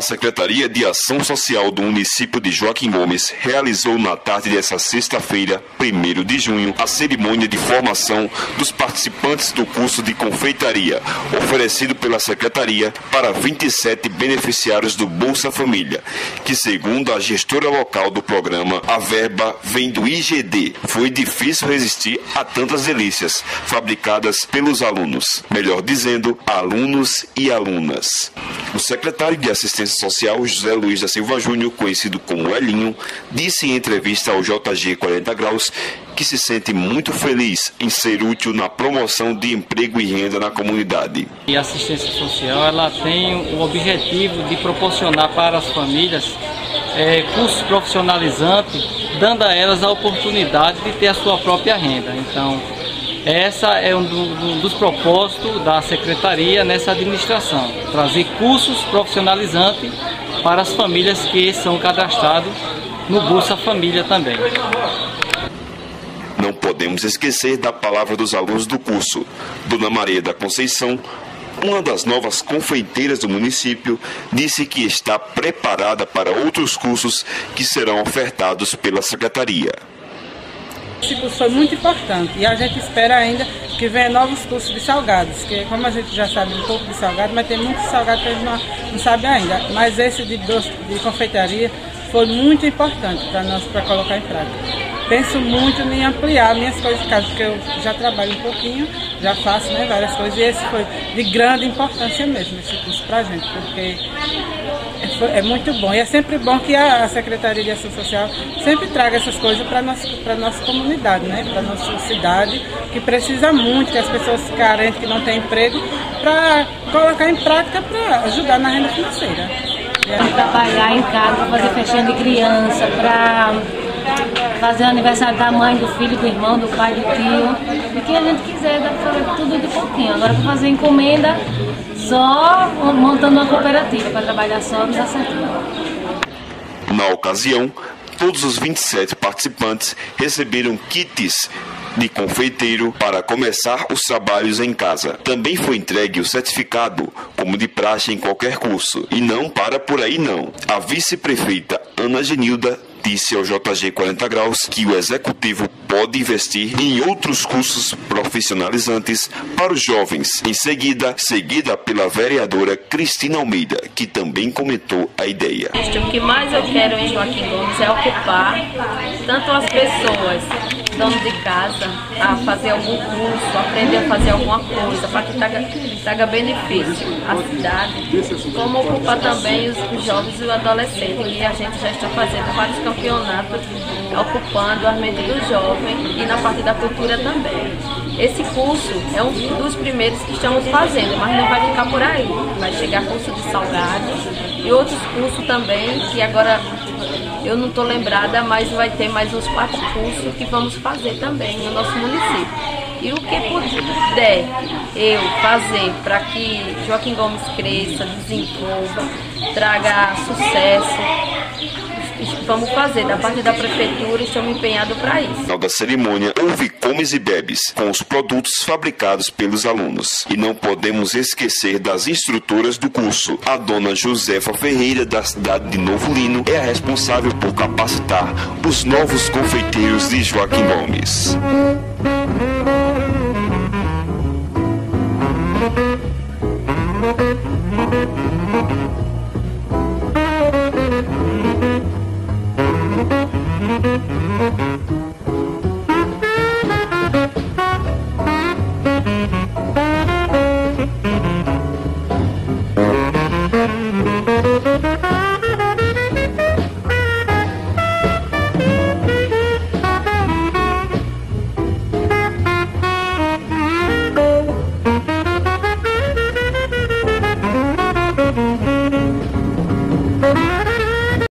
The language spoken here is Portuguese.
A Secretaria de Ação Social do município de Joaquim Gomes realizou na tarde desta sexta-feira, 1 de junho, a cerimônia de formação dos participantes do curso de confeitaria, oferecido pela Secretaria para 27 beneficiários do Bolsa Família, que, segundo a gestora local do programa, a verba vem do IGD. Foi difícil resistir a tantas delícias fabricadas pelos alunos, melhor dizendo, alunos e alunas. O secretário de Assistência Social, José Luiz da Silva Júnior, conhecido como Elinho, disse em entrevista ao JG 40 Graus que se sente muito feliz em ser útil na promoção de emprego e renda na comunidade. E a assistência social ela tem o objetivo de proporcionar para as famílias é, cursos profissionalizantes, dando a elas a oportunidade de ter a sua própria renda. Então, essa é um, do, um, dos propósitos da secretaria nessa administração, trazer cursos profissionalizantes para as famílias que são cadastradas no Bolsa Família também. Não podemos esquecer da palavra dos alunos do curso. Dona Maria da Conceição, uma das novas confeiteiras do município, disse que está preparada para outros cursos que serão ofertados pela secretaria. Esse curso foi muito importante e a gente espera ainda que venha novos cursos de salgados, que como a gente já sabe um pouco de salgado, mas tem muitos salgados que a gente não, não sabe ainda. Mas esse de, doce, de confeitaria foi muito importante para nós para colocar em prática. Penso muito em ampliar minhas coisas de casa, porque eu já trabalho um pouquinho, já faço né, várias coisas, e esse foi de grande importância mesmo, esse curso para a gente, porque é muito bom. E é sempre bom que a Secretaria de Ação Social sempre traga essas coisas para a nossa, nossa comunidade, né? para a nossa cidade, que precisa muito, que as pessoas carentes que não têm emprego, para colocar em prática para ajudar na renda financeira. Trabalhar em casa, fazer festinha de criança, para fazer o aniversário da mãe, do filho, do irmão, do pai, do tio. O que a gente quiser, dá para fazer tudo de pouquinho. Agora para fazer encomenda, só montando uma cooperativa para trabalhar só nos acertando. Na ocasião, todos os 27 participantes receberam kits de confeiteiro para começar os trabalhos em casa. Também foi entregue o certificado, como de praxe em qualquer curso. E não para por aí não. A vice-prefeita Ana Genilda disse ao JG 40 Graus que o executivo pode investir em outros cursos profissionalizantes para os jovens. Em seguida, seguida pela vereadora Cristina Almeida, que também comentou a ideia. O que mais eu quero em Joaquim Gomes é ocupar tanto as pessoas dono de casa a fazer algum curso, aprender a fazer alguma coisa para que traga, traga benefício à cidade, como ocupar também os, os jovens e os adolescentes, e a gente já está fazendo vários campeonatos ocupando a mente do jovem e na parte da cultura também. Esse curso é um dos primeiros que estamos fazendo, mas não vai ficar por aí. Vai chegar curso de salgados e outros cursos também, que agora eu não estou lembrada, mas vai ter mais uns quatro cursos que vamos fazer também no nosso município. E o que puder eu fazer para que Joaquim Gomes cresça, desenvolva, traga sucesso, vamos fazer. Da parte da prefeitura, estamos empenhados para isso. No final da cerimônia, houve comes e bebes com os produtos fabricados pelos alunos. E não podemos esquecer das instrutoras do curso. A dona Josefa Ferreira, da cidade de Novo Lino, é a responsável por capacitar os novos confeiteiros de Joaquim Gomes.